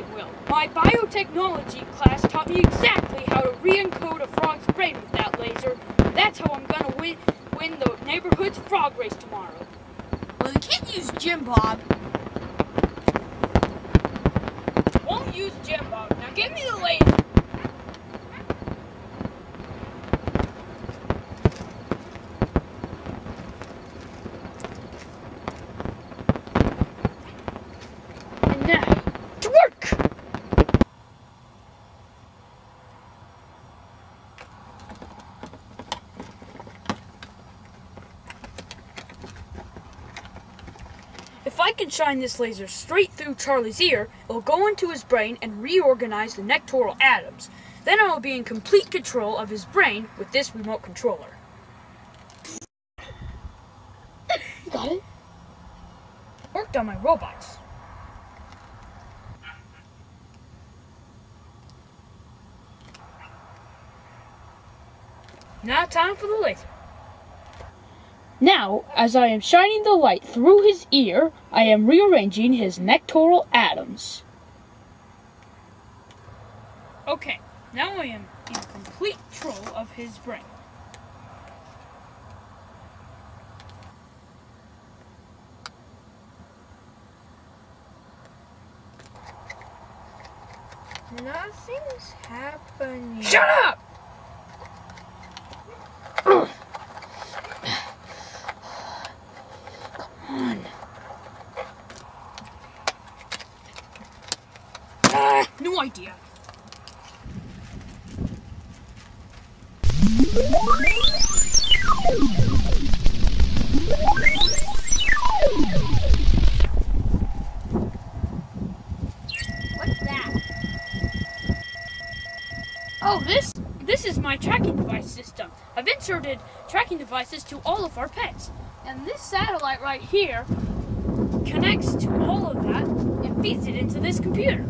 it will. My biotechnology class taught me exactly how to re-encode a frog's brain with that laser. That's how I'm gonna win, win the neighborhood's frog race tomorrow. Well, you can't use Jim Bob. Won't use Jim Bob. Now give me the laser. And now, to work! If I can shine this laser straight through Charlie's ear, it'll go into his brain and reorganize the nectoral atoms. Then I will be in complete control of his brain with this remote controller. You got it? Worked on my robots. Now time for the laser. Now, as I am shining the light through his ear, I am rearranging his nectoral atoms. Okay, now I am in complete control of his brain. Nothing's happening. Shut up! Ah, no idea. What's that? Oh, this this is my tracking device system. I've inserted tracking devices to all of our pets. And this satellite right here connects to all of that and feeds it into this computer.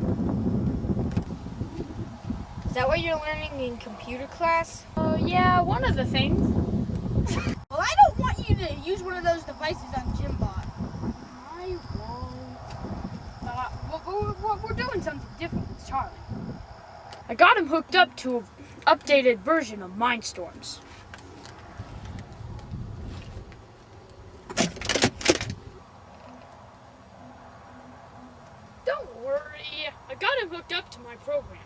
Is that what you're learning in computer class? Oh, yeah, one of the things. Well, I don't want you to use one of those devices on Jim Bob. I won't. Uh, we're, we're, we're doing something different with Charlie. I got him hooked up to an updated version of Mindstorms. Don't worry, I got him hooked up to my program.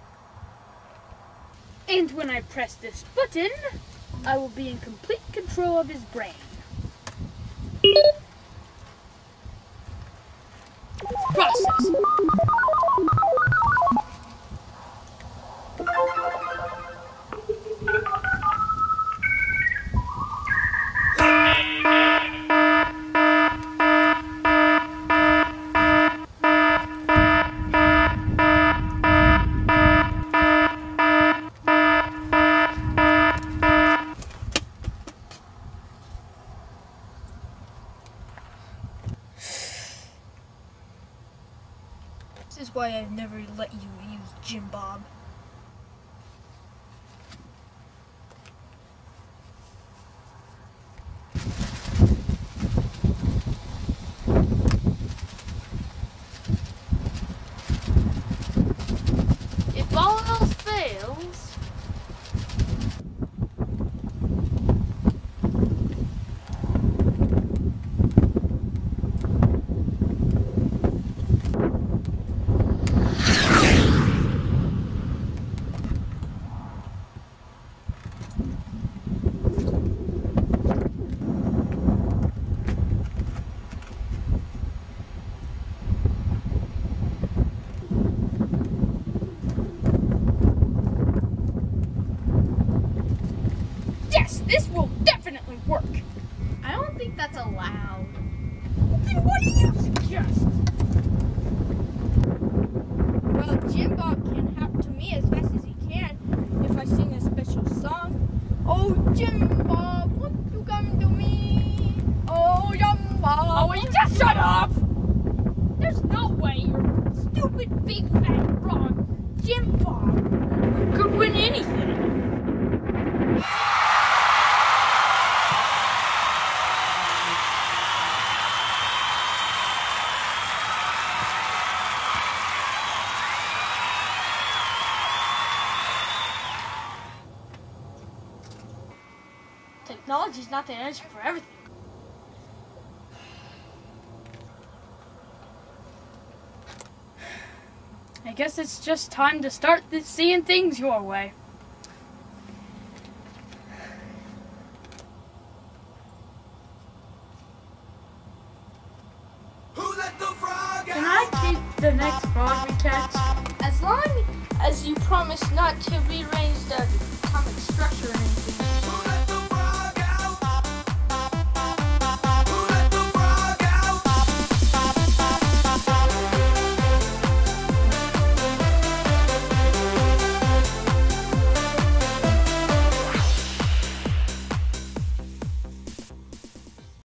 And when I press this button, I will be in complete control of his brain. Is why I've never let you use Jim Bob. If all else fails, yes, this will definitely work. I don't think that's allowed. Then what do you suggest? Well, Jim Bob can happen to me as fast as he can if I sing a special song. Oh, Jim Bob, won't you come to me? Oh, Jim Bob. Oh, you just shut up? There's no way your stupid big fat frog, Jim Bob, technology's not the answer for everything. I guess it's just time to start th- seeing things your way. Who let the frog Can I keep the next frog we catch? As long as you promise not to rearrange the atomic structure or anything.